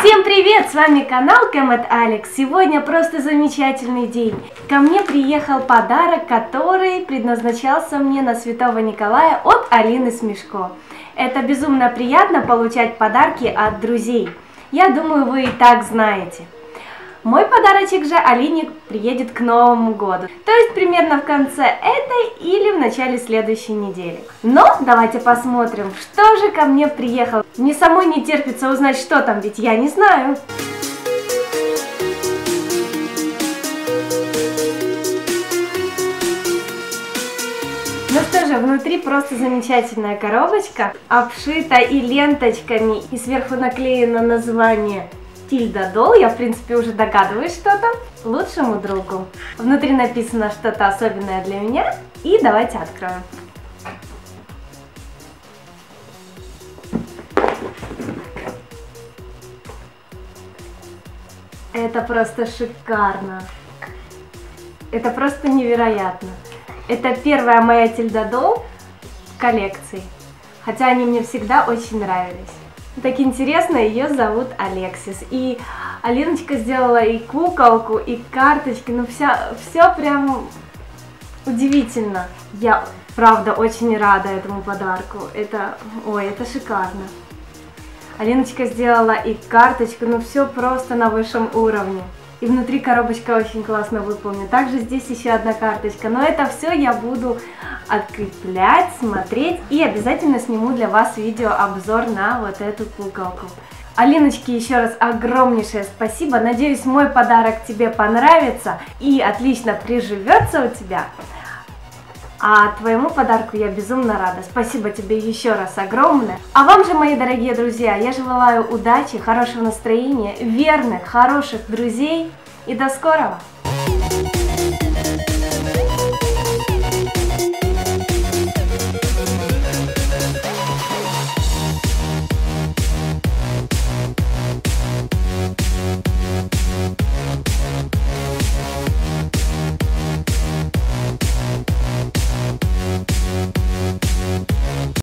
Всем привет! С вами канал Кэмэт Алекс. Сегодня просто замечательный день. Ко мне приехал подарок, который предназначался мне на Святого Николая от Алины Смешко. Это безумно приятно получать подарки от друзей. Я думаю, вы и так знаете. Мой подарочек же Алине приедет к Новому году. То есть примерно в конце этой или в начале следующей недели. Но давайте посмотрим, что же ко мне приехал. Мне самой не терпится узнать, что там, ведь я не знаю. Ну что же, внутри просто замечательная коробочка, обшита и ленточками, и сверху наклеено название Тильда Дол, я в принципе уже догадываюсь, что там, лучшему другу. Внутри написано что-то особенное для меня, и давайте откроем. Это просто шикарно. Это просто невероятно. Это первая моя Тильда Дол в коллекции. Хотя они мне всегда очень нравились. Так интересно, ее зовут Алексис. И Алиночка сделала и куколку, и карточки. Ну, вся, все прям удивительно. Я, правда, очень рада этому подарку. Это, ой, это шикарно. Алиночка сделала и карточку, ну все просто на высшем уровне. И внутри коробочка очень классно выполнена. Также здесь еще одна карточка. Но это все я буду откреплять, смотреть. И обязательно сниму для вас видеообзор на вот эту куколку. Алиночке еще раз огромнейшее спасибо. Надеюсь, мой подарок тебе понравится и отлично приживется у тебя. А твоему подарку я безумно рада. Спасибо тебе еще раз огромное. А вам же, мои дорогие друзья, я желаю удачи, хорошего настроения, верных, хороших друзей и до скорого!